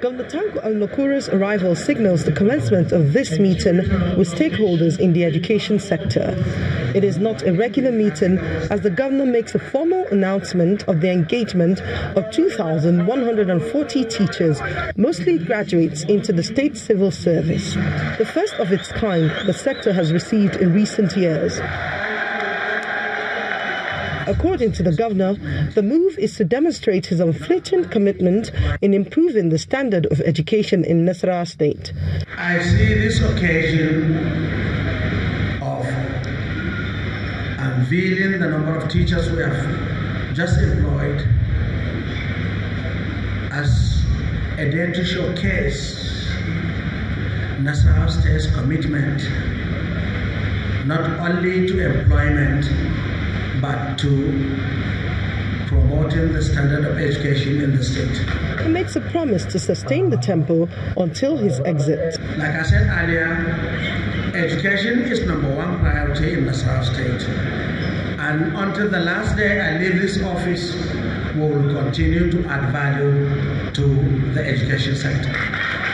Governor Tanko Al-Makura's arrival signals the commencement of this meeting with stakeholders in the education sector. It is not a regular meeting as the governor makes a formal announcement of the engagement of 2,140 teachers, mostly graduates, into the state civil service, the first of its kind the sector has received in recent years. According to the governor, the move is to demonstrate his unflinching commitment in improving the standard of education in Nasarawa State. I see this occasion of unveiling the number of teachers we have just employed as a day to showcase Nasarawa State's commitment not only to employment but to promoting the standard of education in the state. He makes a promise to sustain the temple until his exit. Like I said earlier, education is number one priority in the South State. And until the last day I leave this office, we will continue to add value to the education sector.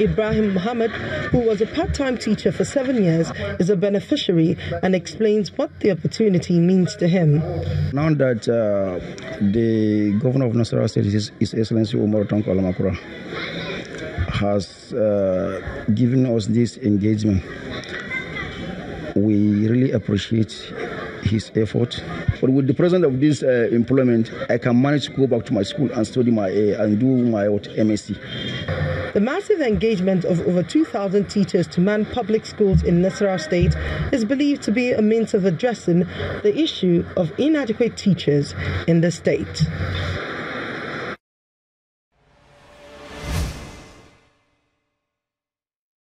Ibrahim Muhammad, who was a part time teacher for seven years, is a beneficiary and explains what the opportunity means to him. Now that uh, the governor of Nasarawa State, His, His Excellency Umar Tanko Al-Makura, has uh, given us this engagement, we really appreciate his effort. But with the presence of this uh, employment, I can manage to go back to my school and study my uh, and do my what, MSc. The massive engagement of over 2,000 teachers to man public schools in Nasarawa State is believed to be a means of addressing the issue of inadequate teachers in the state.